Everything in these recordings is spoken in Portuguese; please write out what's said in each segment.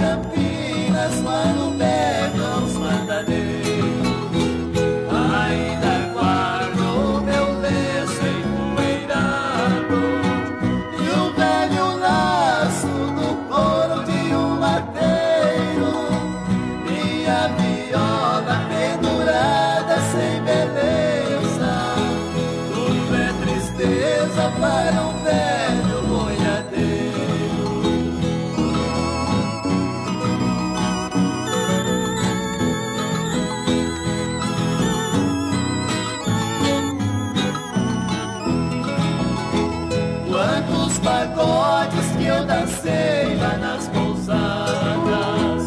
Campinas, quando pegam os mandadeiros. Ainda guardo meu lenço empoeirado e o velho laço do couro de um mateiro. Minha viola pendurada sem beleza, tudo é tristeza para um velho. pagodes que eu dancei lá nas pousadas.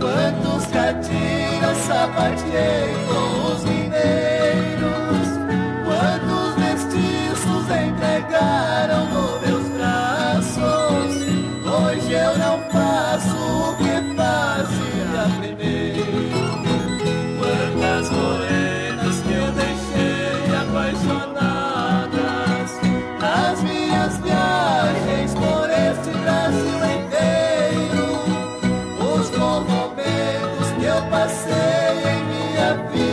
Quantos catiras sapateei com os mineiros. Quantos mestiços entregaram nos meus braços. Hoje eu não faço. passei em minha vida.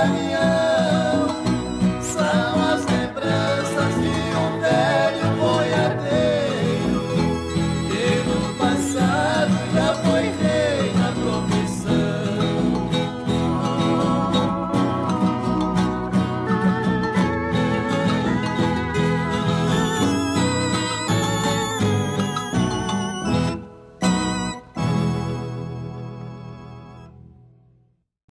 California.